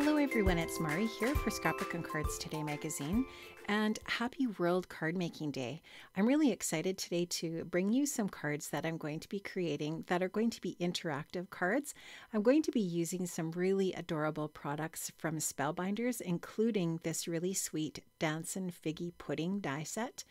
Hello everyone, it's Mari here for Scrapbook and Cards Today magazine and happy World Card Making Day. I'm really excited today to bring you some cards that I'm going to be creating that are going to be interactive cards. I'm going to be using some really adorable products from Spellbinders, including this really sweet Dancin' Figgy Pudding die set.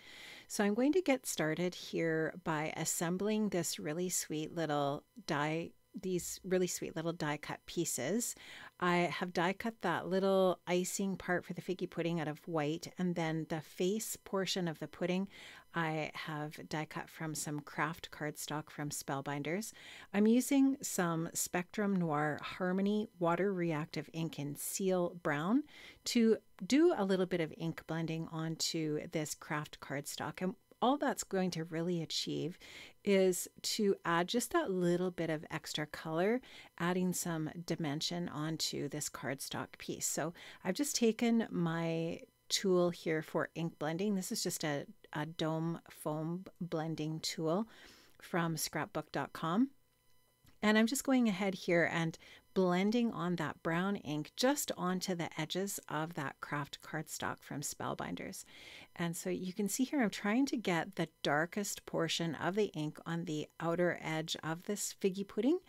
So I'm going to get started here by assembling this really sweet little die these really sweet little die cut pieces. I have die cut that little icing part for the figgy pudding out of white, and then the face portion of the pudding I have die cut from some craft cardstock from Spellbinders. I'm using some Spectrum Noir Harmony water reactive ink in Seal Brown to do a little bit of ink blending onto this craft cardstock. And all that's going to really achieve is to add just that little bit of extra color, adding some dimension onto this cardstock piece. So I've just taken my tool here for ink blending. This is just a, a dome foam blending tool from scrapbook.com. And I'm just going ahead here and blending on that brown ink just onto the edges of that craft cardstock from Spellbinders. And so you can see here I'm trying to get the darkest portion of the ink on the outer edge of this figgy pudding.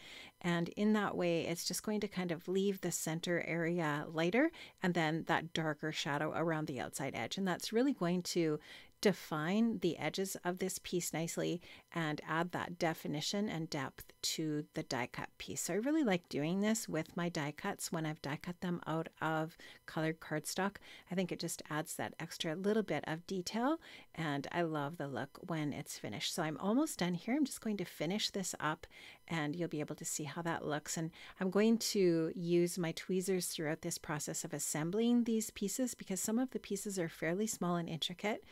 And in that way, it's just going to kind of leave the center area lighter and then that darker shadow around the outside edge. And that's really going to define the edges of this piece nicely and add that definition and depth to the die cut piece. So I really like doing this with my die cuts when I've die cut them out of colored cardstock. I think it just adds that extra little bit of detail and I love the look when it's finished. So I'm almost done here. I'm just going to finish this up and you'll be able to see how that looks. And I'm going to use my tweezers throughout this process of assembling these pieces because some of the pieces are fairly small and intricate.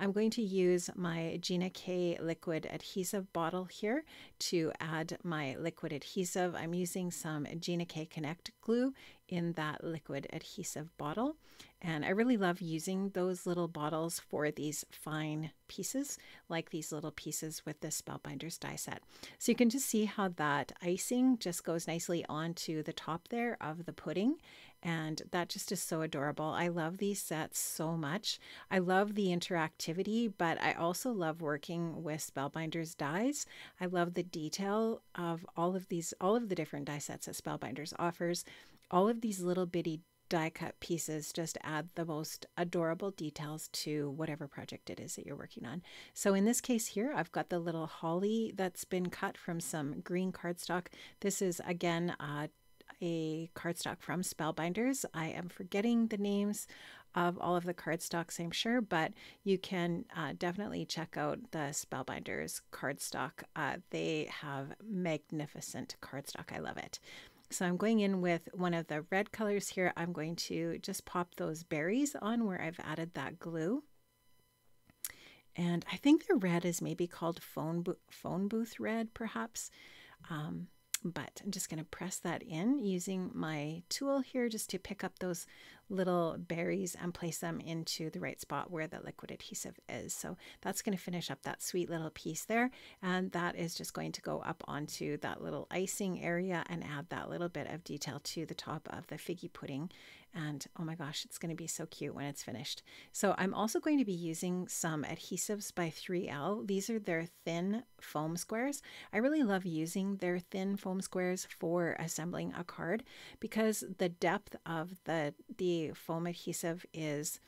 I'm going to use my Gina K liquid adhesive bottle here to add my liquid adhesive. I'm using some Gina K Connect glue in that liquid adhesive bottle. And I really love using those little bottles for these fine pieces, like these little pieces with the Spellbinders die set. So you can just see how that icing just goes nicely onto the top there of the pudding and that just is so adorable. I love these sets so much. I love the interactivity, but I also love working with Spellbinders dies. I love the detail of all of these, all of the different die sets that Spellbinders offers. All of these little bitty die cut pieces just add the most adorable details to whatever project it is that you're working on. So in this case here, I've got the little holly that's been cut from some green cardstock. This is again uh, a cardstock from Spellbinders. I am forgetting the names of all of the cardstocks, I'm sure, but you can uh, definitely check out the Spellbinders cardstock. Uh, they have magnificent cardstock. I love it. So I'm going in with one of the red colors here. I'm going to just pop those berries on where I've added that glue. And I think the red is maybe called phone, bo phone booth red, perhaps. Um, but I'm just going to press that in using my tool here just to pick up those little berries and place them into the right spot where the liquid adhesive is. So that's going to finish up that sweet little piece there. And that is just going to go up onto that little icing area and add that little bit of detail to the top of the figgy pudding and oh my gosh, it's going to be so cute when it's finished. So I'm also going to be using some adhesives by 3L. These are their thin foam squares. I really love using their thin foam squares for assembling a card because the depth of the, the foam adhesive is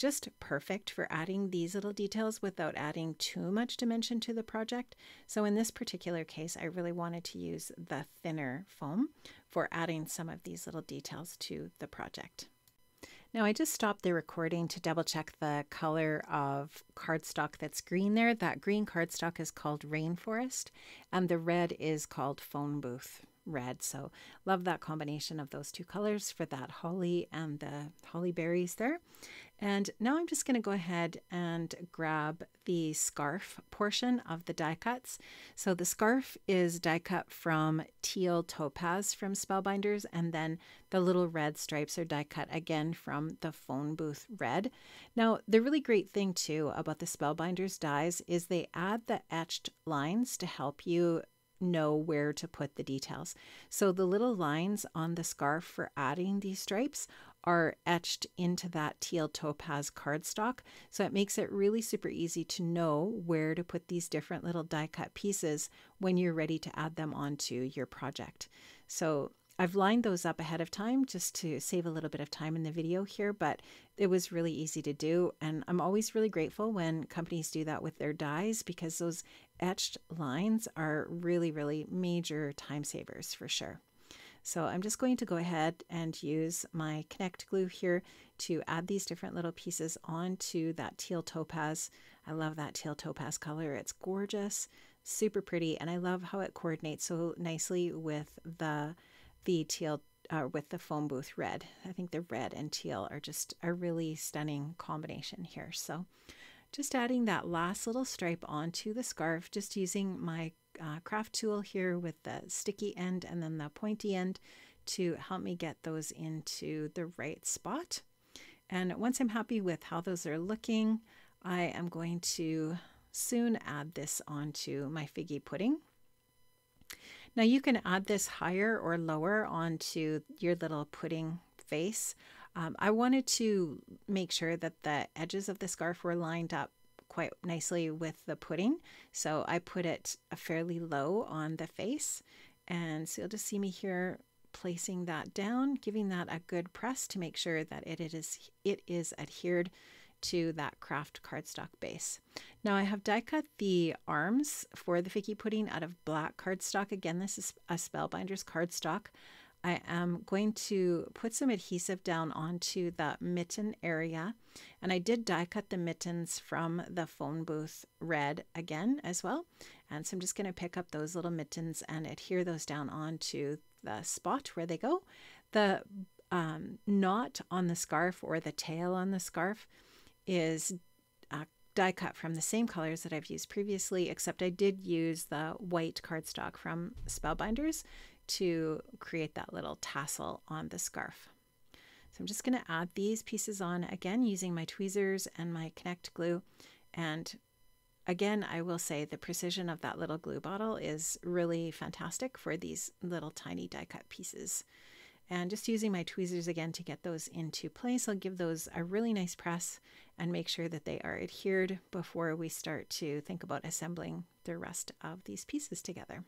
just perfect for adding these little details without adding too much dimension to the project. So in this particular case, I really wanted to use the thinner foam for adding some of these little details to the project. Now I just stopped the recording to double check the color of cardstock that's green there. That green cardstock is called Rainforest and the red is called Phone Booth red. So love that combination of those two colors for that holly and the holly berries there. And now I'm just going to go ahead and grab the scarf portion of the die cuts. So the scarf is die cut from teal topaz from Spellbinders, and then the little red stripes are die cut again from the phone booth red. Now, the really great thing too about the Spellbinders dies is they add the etched lines to help you know where to put the details. So the little lines on the scarf for adding these stripes are etched into that teal topaz cardstock. So it makes it really super easy to know where to put these different little die cut pieces when you're ready to add them onto your project. So I've lined those up ahead of time just to save a little bit of time in the video here, but it was really easy to do. And I'm always really grateful when companies do that with their dies because those etched lines are really, really major time savers for sure. So I'm just going to go ahead and use my Connect glue here to add these different little pieces onto that teal topaz. I love that teal topaz color. It's gorgeous, super pretty, and I love how it coordinates so nicely with the the teal uh, with the phone booth red. I think the red and teal are just a really stunning combination here. So just adding that last little stripe onto the scarf, just using my uh, craft tool here with the sticky end and then the pointy end to help me get those into the right spot. And once I'm happy with how those are looking, I am going to soon add this onto my figgy pudding. Now you can add this higher or lower onto your little pudding face. Um, I wanted to make sure that the edges of the scarf were lined up quite nicely with the pudding. So I put it fairly low on the face. And so you'll just see me here placing that down, giving that a good press to make sure that it is, it is adhered to that craft cardstock base. Now I have die cut the arms for the figgy pudding out of black cardstock. Again, this is a Spellbinders cardstock. I am going to put some adhesive down onto the mitten area. And I did die cut the mittens from the phone booth red again as well. And so I'm just going to pick up those little mittens and adhere those down onto the spot where they go. The um, knot on the scarf or the tail on the scarf is uh, die cut from the same colors that I've used previously, except I did use the white cardstock from Spellbinders to create that little tassel on the scarf. So I'm just going to add these pieces on again using my tweezers and my Connect glue. And again, I will say the precision of that little glue bottle is really fantastic for these little tiny die cut pieces. And just using my tweezers again to get those into place, I'll give those a really nice press and make sure that they are adhered before we start to think about assembling the rest of these pieces together.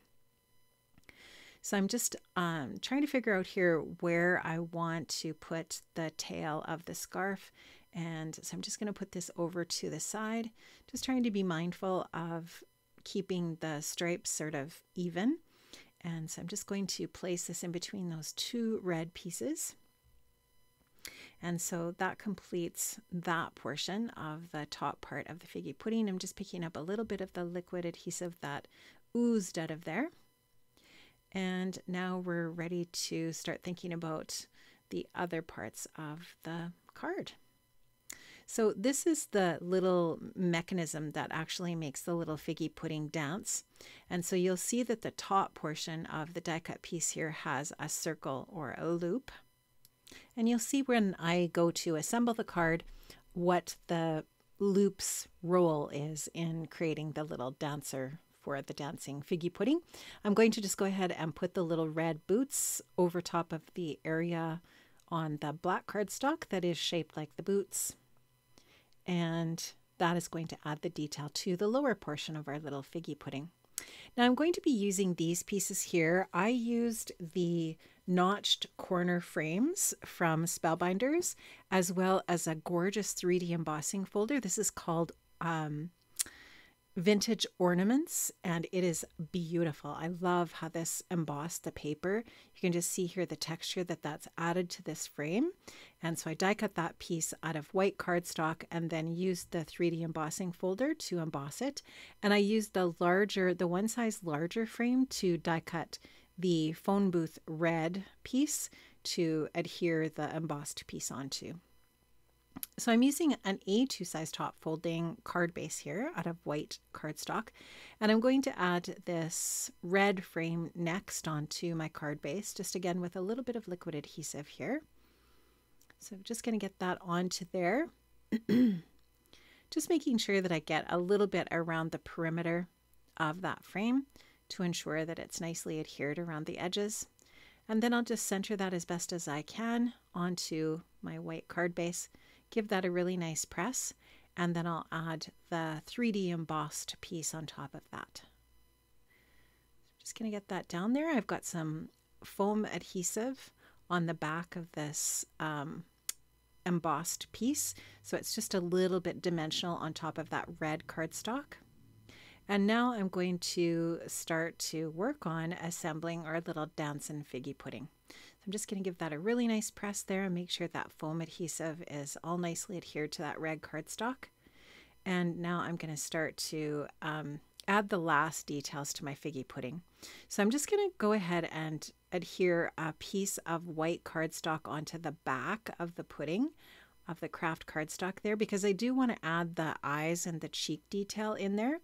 So I'm just um, trying to figure out here where I want to put the tail of the scarf. And so I'm just going to put this over to the side, just trying to be mindful of keeping the stripes sort of even. And so I'm just going to place this in between those two red pieces. And so that completes that portion of the top part of the figgy pudding. I'm just picking up a little bit of the liquid adhesive that oozed out of there. And now we're ready to start thinking about the other parts of the card. So this is the little mechanism that actually makes the little figgy pudding dance. And so you'll see that the top portion of the die cut piece here has a circle or a loop. And you'll see when I go to assemble the card what the loop's role is in creating the little dancer for the dancing figgy pudding. I'm going to just go ahead and put the little red boots over top of the area on the black cardstock that is shaped like the boots and that is going to add the detail to the lower portion of our little figgy pudding. Now I'm going to be using these pieces here. I used the notched corner frames from Spellbinders as well as a gorgeous 3D embossing folder. This is called um, vintage ornaments and it is beautiful. I love how this embossed the paper. You can just see here the texture that that's added to this frame. And so I die cut that piece out of white cardstock and then used the 3D embossing folder to emboss it. And I used the larger, the one size larger frame to die cut the phone booth red piece to adhere the embossed piece onto. So I'm using an A2 size top folding card base here out of white cardstock. And I'm going to add this red frame next onto my card base, just again with a little bit of liquid adhesive here. So I'm just going to get that onto there. just making sure that I get a little bit around the perimeter of that frame to ensure that it's nicely adhered around the edges. And then I'll just center that as best as I can onto my white card base, give that a really nice press, and then I'll add the 3D embossed piece on top of that. I'm just going to get that down there. I've got some foam adhesive on the back of this um, embossed piece. So it's just a little bit dimensional on top of that red cardstock. And now I'm going to start to work on assembling our little dancing figgy pudding. I'm just going to give that a really nice press there and make sure that foam adhesive is all nicely adhered to that red cardstock. And now I'm going to start to um, add the last details to my figgy pudding. So I'm just going to go ahead and adhere a piece of white cardstock onto the back of the pudding of the craft cardstock there because I do want to add the eyes and the cheek detail in there.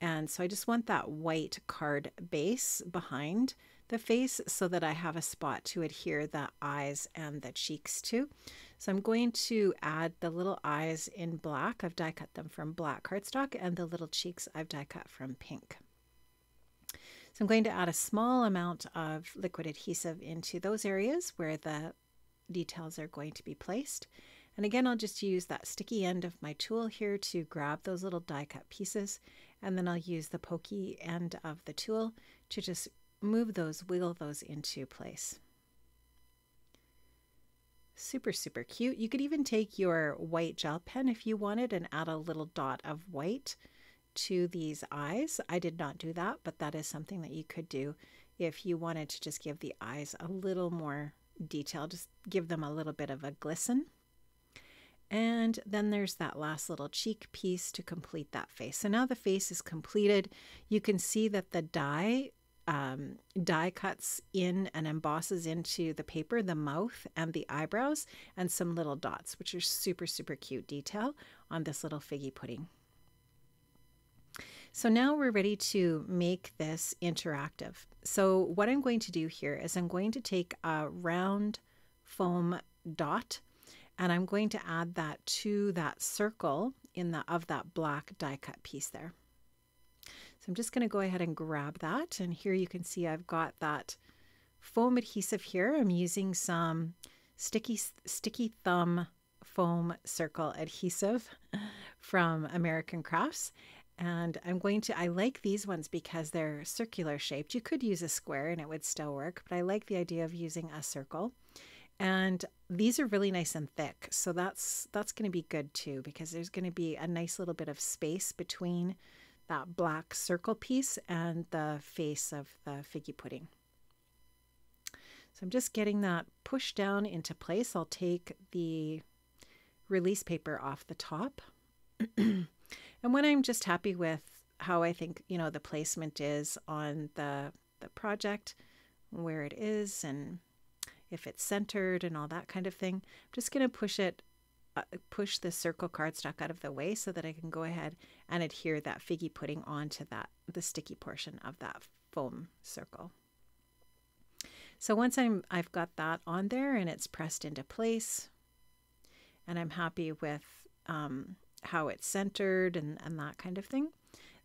And so I just want that white card base behind the face so that I have a spot to adhere the eyes and the cheeks to. So I'm going to add the little eyes in black. I've die cut them from black cardstock and the little cheeks I've die cut from pink. So I'm going to add a small amount of liquid adhesive into those areas where the details are going to be placed. And again, I'll just use that sticky end of my tool here to grab those little die cut pieces. And then I'll use the pokey end of the tool to just move those, wiggle those into place. Super, super cute. You could even take your white gel pen if you wanted and add a little dot of white to these eyes. I did not do that, but that is something that you could do if you wanted to just give the eyes a little more detail, just give them a little bit of a glisten. And then there's that last little cheek piece to complete that face. So now the face is completed. You can see that the die um, die cuts in and embosses into the paper the mouth and the eyebrows and some little dots, which are super, super cute detail on this little figgy pudding. So now we're ready to make this interactive. So what I'm going to do here is I'm going to take a round foam dot and I'm going to add that to that circle in the of that black die cut piece there. So I'm just going to go ahead and grab that. And here you can see I've got that foam adhesive here. I'm using some sticky, sticky thumb foam circle adhesive from American Crafts. And I'm going to, I like these ones because they're circular shaped. You could use a square and it would still work, but I like the idea of using a circle. And these are really nice and thick. So that's, that's going to be good too, because there's going to be a nice little bit of space between that black circle piece and the face of the figgy pudding. So I'm just getting that pushed down into place. I'll take the release paper off the top. and when I'm just happy with how I think, you know, the placement is on the, the project, where it is and if it's centered and all that kind of thing, I'm just going to push it push the circle cardstock out of the way so that I can go ahead and adhere that figgy pudding onto that the sticky portion of that foam circle. So once I'm I've got that on there and it's pressed into place and I'm happy with um, how it's centered and, and that kind of thing,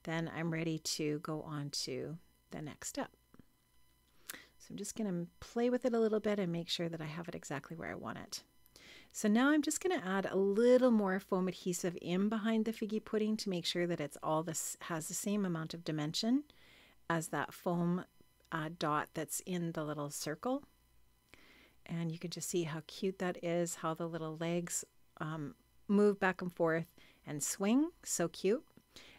then I'm ready to go on to the next step. So I'm just going to play with it a little bit and make sure that I have it exactly where I want it. So now I'm just going to add a little more foam adhesive in behind the figgy pudding to make sure that it's all this has the same amount of dimension as that foam uh, dot that's in the little circle. And you can just see how cute that is, how the little legs um, move back and forth and swing. So cute.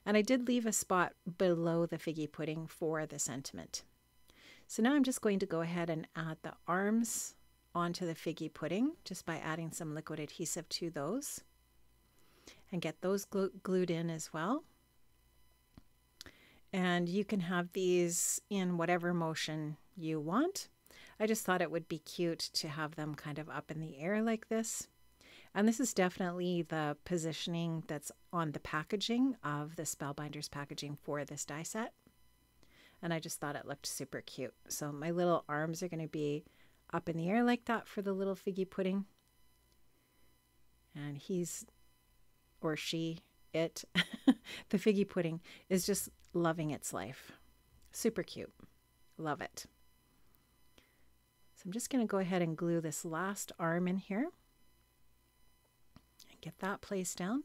And I did leave a spot below the figgy pudding for the sentiment. So now I'm just going to go ahead and add the arms onto the figgy pudding just by adding some liquid adhesive to those and get those glued in as well. And you can have these in whatever motion you want. I just thought it would be cute to have them kind of up in the air like this. And this is definitely the positioning that's on the packaging of the Spellbinders packaging for this die set. And I just thought it looked super cute. So my little arms are going to be up in the air like that for the little figgy pudding. And he's, or she, it, the figgy pudding is just loving its life. Super cute. Love it. So I'm just going to go ahead and glue this last arm in here and get that placed down.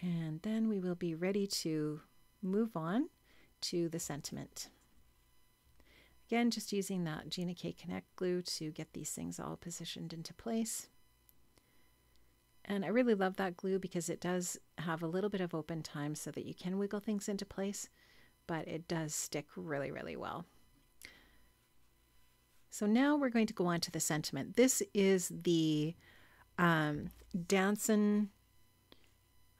And then we will be ready to move on to the sentiment. Again, just using that Gina K Connect glue to get these things all positioned into place. And I really love that glue because it does have a little bit of open time so that you can wiggle things into place, but it does stick really, really well. So now we're going to go on to the sentiment. This is the um, Dancin',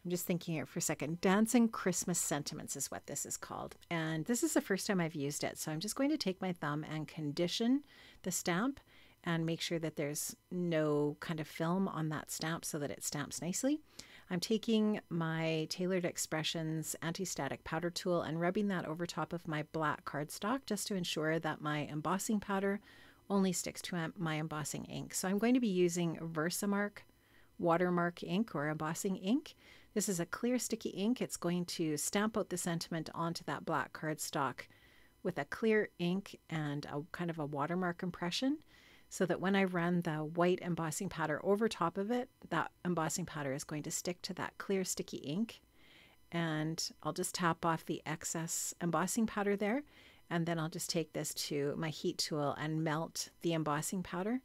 I'm just thinking here for a second. Dancing Christmas Sentiments is what this is called. And this is the first time I've used it. So I'm just going to take my thumb and condition the stamp and make sure that there's no kind of film on that stamp so that it stamps nicely. I'm taking my Taylored Expressions anti-static powder tool and rubbing that over top of my black cardstock just to ensure that my embossing powder only sticks to my embossing ink. So I'm going to be using Versamark watermark ink or embossing ink. This is a clear sticky ink. It's going to stamp out the sentiment onto that black cardstock with a clear ink and a kind of a watermark impression so that when I run the white embossing powder over top of it, that embossing powder is going to stick to that clear sticky ink. And I'll just tap off the excess embossing powder there. And then I'll just take this to my heat tool and melt the embossing powder.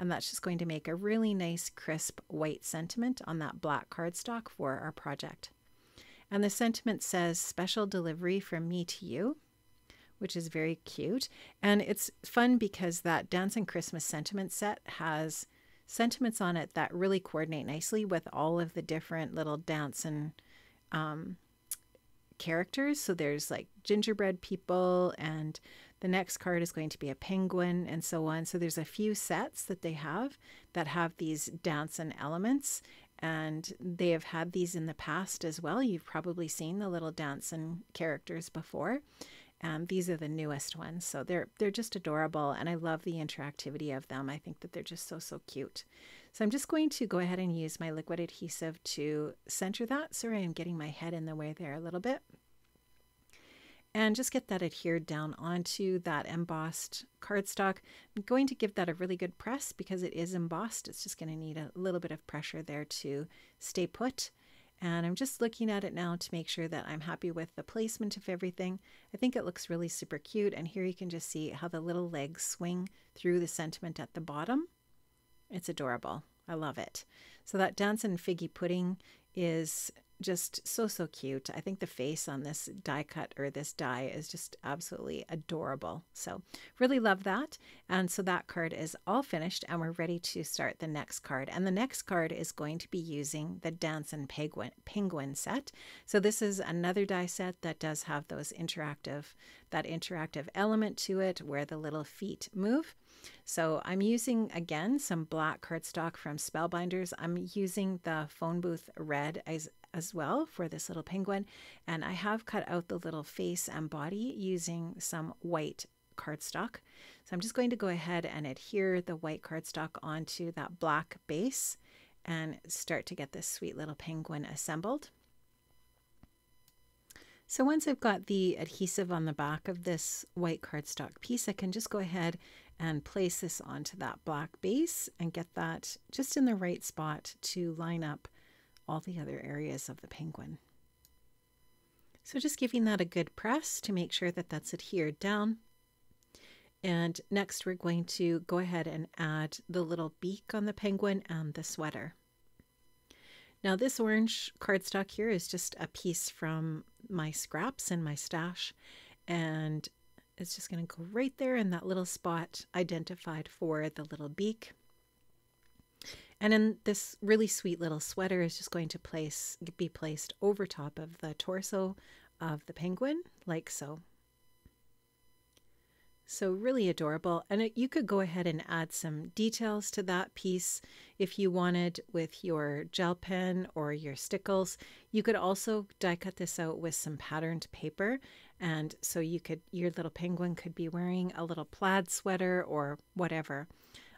And that's just going to make a really nice crisp white sentiment on that black cardstock for our project. And the sentiment says special delivery from me to you which is very cute. And it's fun because that Dancin' Christmas sentiment set has sentiments on it that really coordinate nicely with all of the different little Dancin' um, characters. So there's like gingerbread people, and the next card is going to be a penguin, and so on. So there's a few sets that they have that have these Dancin' elements. And they have had these in the past as well. You've probably seen the little Dancin' characters before. Um, these are the newest ones, so they're they're just adorable, and I love the interactivity of them. I think that they're just so so cute. So I'm just going to go ahead and use my liquid adhesive to center that. Sorry, I'm getting my head in the way there a little bit. And just get that adhered down onto that embossed cardstock. I'm going to give that a really good press because it is embossed. It's just going to need a little bit of pressure there to stay put. And I'm just looking at it now to make sure that I'm happy with the placement of everything. I think it looks really super cute. And here you can just see how the little legs swing through the sentiment at the bottom. It's adorable. I love it. So that Dancin' Figgy Pudding is just so so cute. I think the face on this die cut or this die is just absolutely adorable. So really love that. And so that card is all finished and we're ready to start the next card. And the next card is going to be using the Dancin' Penguin Penguin set. So this is another die set that does have those interactive that interactive element to it where the little feet move. So I'm using again some black cardstock from Spellbinders. I'm using the phone booth red as as well for this little penguin. And I have cut out the little face and body using some white cardstock. So I'm just going to go ahead and adhere the white cardstock onto that black base and start to get this sweet little penguin assembled. So once I've got the adhesive on the back of this white cardstock piece, I can just go ahead and place this onto that black base and get that just in the right spot to line up all the other areas of the penguin. So just giving that a good press to make sure that that's adhered down. And next we're going to go ahead and add the little beak on the penguin and the sweater. Now this orange cardstock here is just a piece from my scraps and my stash and it's just going to go right there in that little spot identified for the little beak. And then this really sweet little sweater is just going to place be placed over top of the torso of the penguin, like so. So really adorable. And it, you could go ahead and add some details to that piece if you wanted with your gel pen or your stickles. You could also die cut this out with some patterned paper. And so you could, your little penguin could be wearing a little plaid sweater or whatever.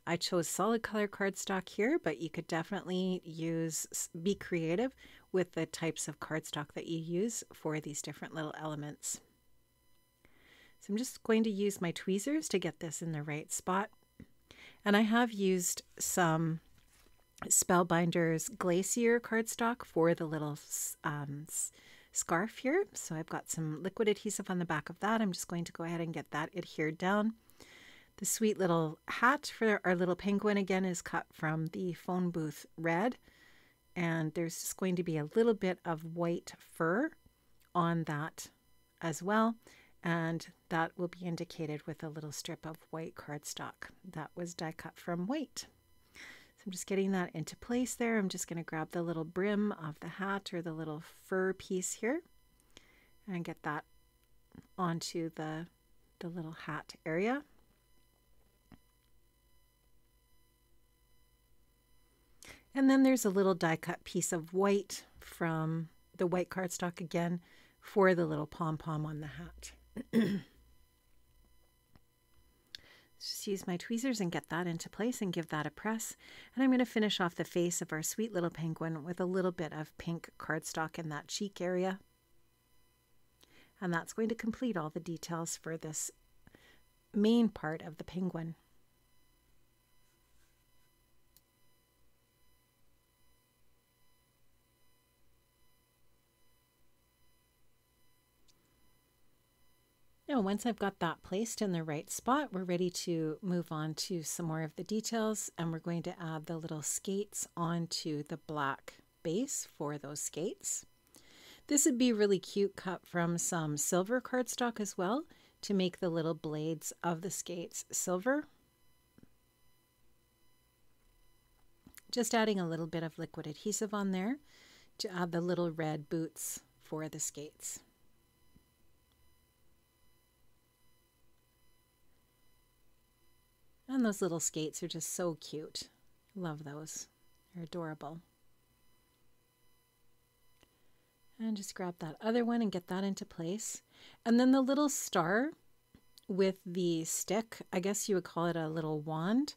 I chose solid color cardstock here, but you could definitely use, be creative with the types of cardstock that you use for these different little elements. So I'm just going to use my tweezers to get this in the right spot. And I have used some Spellbinders Glacier cardstock for the little um, scarf here. So I've got some liquid adhesive on the back of that. I'm just going to go ahead and get that adhered down. The sweet little hat for our little penguin again is cut from the phone booth red. And there's just going to be a little bit of white fur on that as well. And that will be indicated with a little strip of white cardstock that was die cut from white. So I'm just getting that into place there. I'm just going to grab the little brim of the hat or the little fur piece here and get that onto the, the little hat area. And then there's a little die cut piece of white from the white cardstock again for the little pom-pom on the hat. just use my tweezers and get that into place and give that a press. And I'm going to finish off the face of our sweet little penguin with a little bit of pink cardstock in that cheek area. And that's going to complete all the details for this main part of the penguin. Now, once I've got that placed in the right spot, we're ready to move on to some more of the details and we're going to add the little skates onto the black base for those skates. This would be really cute cut from some silver cardstock as well to make the little blades of the skates silver. Just adding a little bit of liquid adhesive on there to add the little red boots for the skates. And those little skates are just so cute. Love those. They're adorable. And just grab that other one and get that into place. And then the little star with the stick, I guess you would call it a little wand.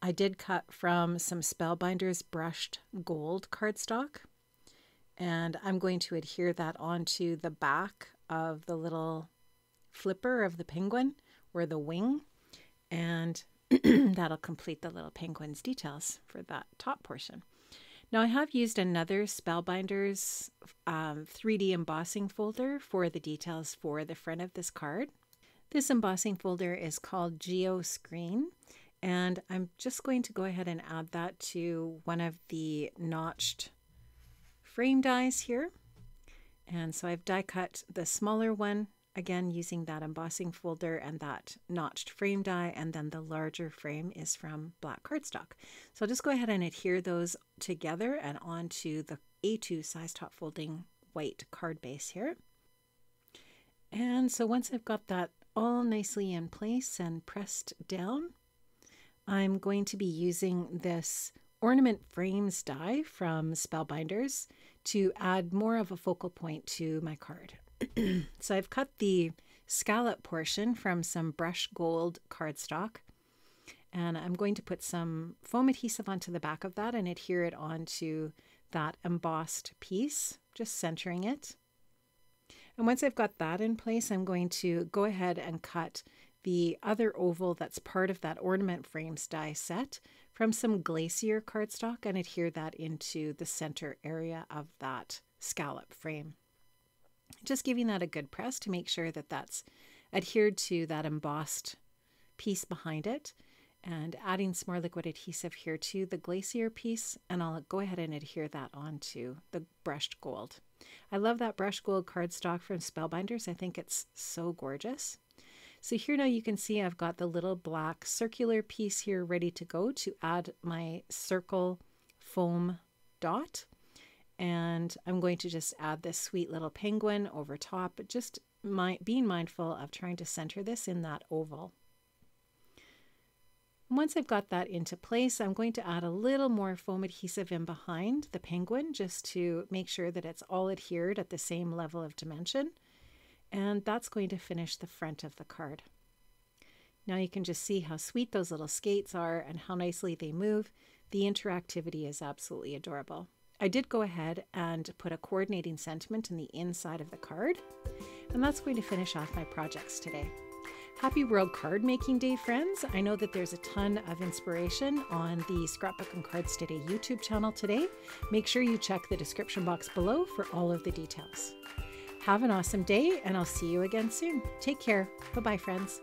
I did cut from some Spellbinders brushed gold cardstock. And I'm going to adhere that onto the back of the little flipper of the penguin or the wing. And that'll complete the little penguin's details for that top portion. Now I have used another Spellbinders um, 3D embossing folder for the details for the front of this card. This embossing folder is called Geo Screen and I'm just going to go ahead and add that to one of the notched frame dies here. And so I've die cut the smaller one Again, using that embossing folder and that notched frame die, and then the larger frame is from black cardstock. So I'll just go ahead and adhere those together and onto the A2 size top folding white card base here. And so once I've got that all nicely in place and pressed down, I'm going to be using this ornament frames die from Spellbinders to add more of a focal point to my card. so I've cut the scallop portion from some brush gold cardstock and I'm going to put some foam adhesive onto the back of that and adhere it onto that embossed piece, just centering it. And once I've got that in place, I'm going to go ahead and cut the other oval that's part of that ornament frames die set from some glacier cardstock and adhere that into the center area of that scallop frame. Just giving that a good press to make sure that that's adhered to that embossed piece behind it and adding some more liquid adhesive here to the glacier piece and I'll go ahead and adhere that onto the brushed gold. I love that brushed gold cardstock from Spellbinders. I think it's so gorgeous. So here now you can see I've got the little black circular piece here ready to go to add my circle foam dot and I'm going to just add this sweet little penguin over top, but just my, being mindful of trying to center this in that oval. Once I've got that into place, I'm going to add a little more foam adhesive in behind the penguin just to make sure that it's all adhered at the same level of dimension. And that's going to finish the front of the card. Now you can just see how sweet those little skates are and how nicely they move. The interactivity is absolutely adorable. I did go ahead and put a coordinating sentiment in the inside of the card, and that's going to finish off my projects today. Happy World Card Making Day, friends. I know that there's a ton of inspiration on the Scrapbook and Cards Today YouTube channel today. Make sure you check the description box below for all of the details. Have an awesome day, and I'll see you again soon. Take care. Bye bye, friends.